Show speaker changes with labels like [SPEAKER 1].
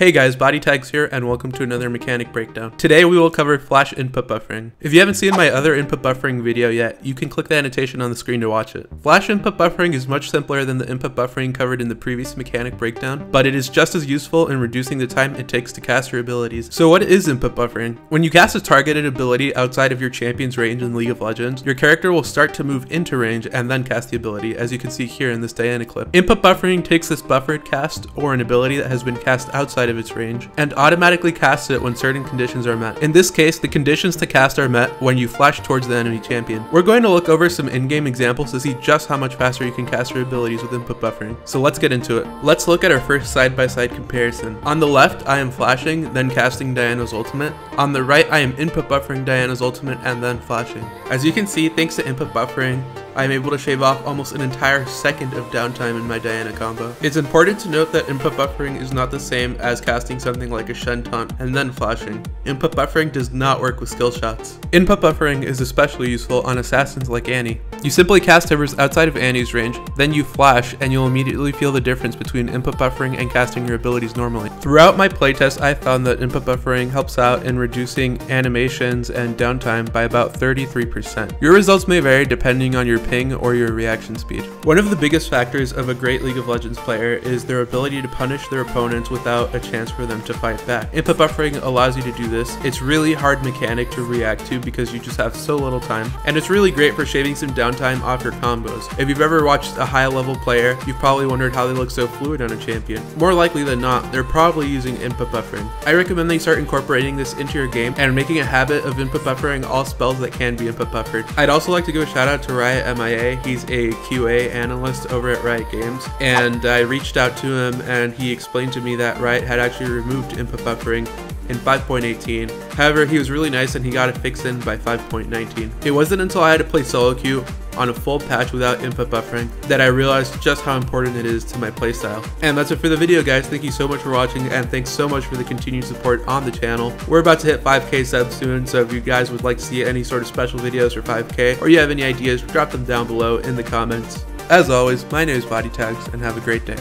[SPEAKER 1] Hey guys, Bodytags here and welcome to another mechanic breakdown. Today we will cover flash input buffering. If you haven't seen my other input buffering video yet, you can click the annotation on the screen to watch it. Flash input buffering is much simpler than the input buffering covered in the previous mechanic breakdown, but it is just as useful in reducing the time it takes to cast your abilities. So what is input buffering? When you cast a targeted ability outside of your champion's range in League of Legends, your character will start to move into range and then cast the ability, as you can see here in this Diana clip. Input buffering takes this buffered cast or an ability that has been cast outside of its range and automatically casts it when certain conditions are met. In this case, the conditions to cast are met when you flash towards the enemy champion. We're going to look over some in-game examples to see just how much faster you can cast your abilities with input buffering. So let's get into it. Let's look at our first side-by-side -side comparison. On the left, I am flashing, then casting Diana's ultimate. On the right, I am input buffering Diana's ultimate and then flashing. As you can see, thanks to input buffering, I am able to shave off almost an entire second of downtime in my Diana combo. It's important to note that input buffering is not the same as casting something like a Shen taunt and then flashing. Input buffering does not work with skill shots. Input buffering is especially useful on assassins like Annie. You simply cast Tibbers outside of Annie's range, then you flash and you'll immediately feel the difference between input buffering and casting your abilities normally. Throughout my playtest, I found that input buffering helps out in reducing animations and downtime by about 33%. Your results may vary depending on your ping or your reaction speed. One of the biggest factors of a great League of Legends player is their ability to punish their opponents without a chance for them to fight back. Input buffering allows you to do this. It's really hard mechanic to react to because you just have so little time, and it's really great for shaving some downtime off your combos. If you've ever watched a high level player, you've probably wondered how they look so fluid on a champion. More likely than not, they're probably using input buffering. I recommend they start incorporating this into your game and making a habit of input buffering all spells that can be input buffered. I'd also like to give a shout out to Riot MIA. He's a QA analyst over at Riot Games, and I reached out to him and he explained to me that Riot had actually removed input buffering in 5.18. However, he was really nice and he got it fixed in by 5.19. It wasn't until I had to play solo queue on a full patch without input buffering that I realized just how important it is to my playstyle. And that's it for the video guys, thank you so much for watching and thanks so much for the continued support on the channel. We're about to hit 5k subs soon, so if you guys would like to see any sort of special videos for 5k or you have any ideas, drop them down below in the comments. As always, my name is Bodytags and have a great day.